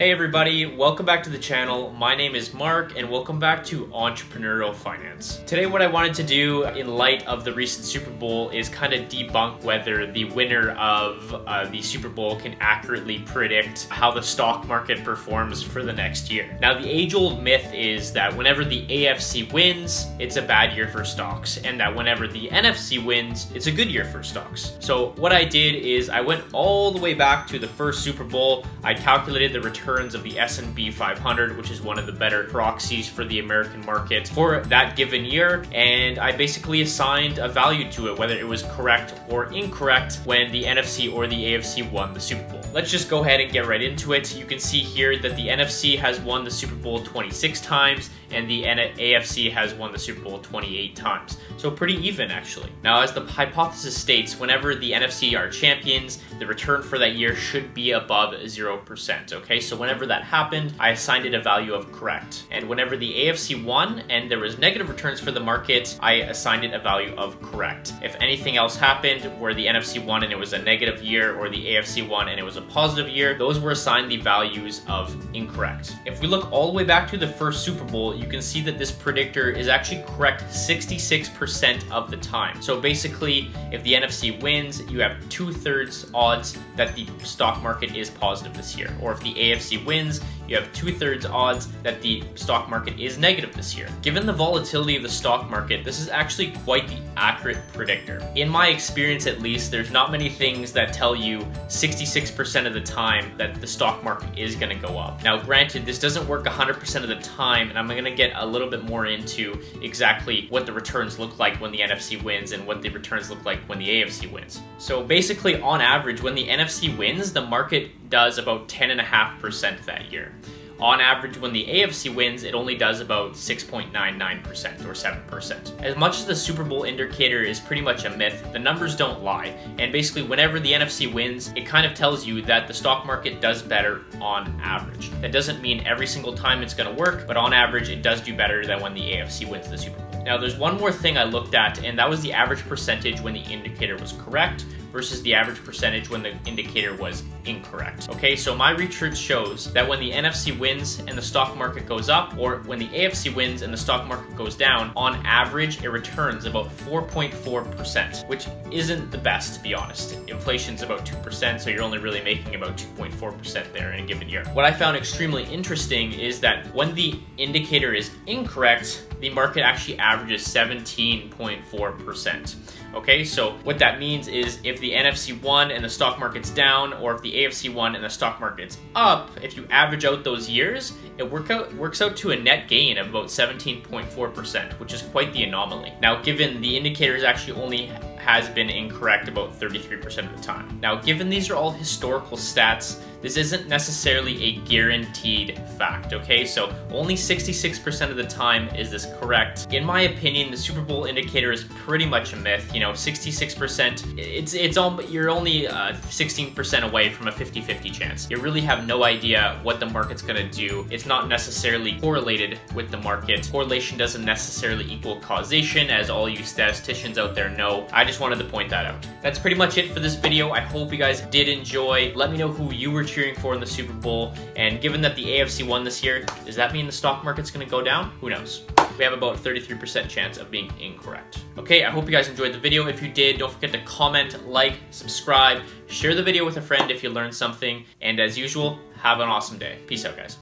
Hey everybody, welcome back to the channel. My name is Marc and welcome back to Entrepreneurial Finance. Today what I wanted to do in light of the recent Super Bowl is kind of debunk whether the winner of uh, the Super Bowl can accurately predict how the stock market performs for the next year. Now the age-old myth is that whenever the AFC wins, it's a bad year for stocks and that whenever the NFC wins, it's a good year for stocks. So what I did is I went all the way back to the first Super Bowl, I calculated the return returns of the S&P 500, which is one of the better proxies for the American market for that given year. And I basically assigned a value to it, whether it was correct or incorrect when the NFC or the AFC won the Super Bowl. Let's just go ahead and get right into it. You can see here that the NFC has won the Super Bowl 26 times and the AFC has won the Super Bowl 28 times. So pretty even actually. Now as the hypothesis states, whenever the NFC are champions, the return for that year should be above 0%, okay? So whenever that happened, I assigned it a value of correct. And whenever the AFC won and there was negative returns for the market, I assigned it a value of correct. If anything else happened where the NFC won and it was a negative year or the AFC won and it was a positive year, those were assigned the values of incorrect. If we look all the way back to the first Super Bowl, you can see that this predictor is actually correct 66% of the time. So basically, if the NFC wins, you have two-thirds odds that the stock market is positive this year. Or if the AFC wins, you have two-thirds odds that the stock market is negative this year. Given the volatility of the stock market, this is actually quite the accurate predictor. In my experience at least, there's not many things that tell you 66% of the time that the stock market is gonna go up. Now granted, this doesn't work 100% of the time, and I'm gonna get a little bit more into exactly what the returns look like when the NFC wins and what the returns look like when the AFC wins. So basically, on average, when the NFC wins, the market does about 10.5% that year. On average, when the AFC wins, it only does about 6.99% or 7%. As much as the Super Bowl indicator is pretty much a myth, the numbers don't lie. And basically, whenever the NFC wins, it kind of tells you that the stock market does better on average. That doesn't mean every single time it's going to work, but on average, it does do better than when the AFC wins the Super Bowl. Now, there's one more thing I looked at, and that was the average percentage when the indicator was correct versus the average percentage when the indicator was incorrect. Okay, so my research shows that when the NFC wins and the stock market goes up, or when the AFC wins and the stock market goes down, on average, it returns about 4.4%, which isn't the best, to be honest. Inflation's about 2%, so you're only really making about 2.4% there in a given year. What I found extremely interesting is that when the indicator is incorrect, the market actually averages 17.4%. Okay, so what that means is if the NFC won and the stock market's down, or if the AFC won and the stock market's up, if you average out those years, it work out, works out to a net gain of about 17.4%, which is quite the anomaly. Now, given the indicators actually only has been incorrect about 33% of the time. Now, given these are all historical stats, this isn't necessarily a guaranteed fact, okay? So only 66% of the time is this correct. In my opinion, the Super Bowl indicator is pretty much a myth. You know, 66%, it's it's all, you're only 16% uh, away from a 50-50 chance. You really have no idea what the market's gonna do. It's not necessarily correlated with the market. Correlation doesn't necessarily equal causation, as all you statisticians out there know. I just wanted to point that out. That's pretty much it for this video. I hope you guys did enjoy. Let me know who you were cheering for in the Super Bowl. And given that the AFC won this year, does that mean the stock market's going to go down? Who knows? We have about 33% chance of being incorrect. Okay, I hope you guys enjoyed the video. If you did, don't forget to comment, like, subscribe, share the video with a friend if you learned something, and as usual, have an awesome day. Peace out, guys.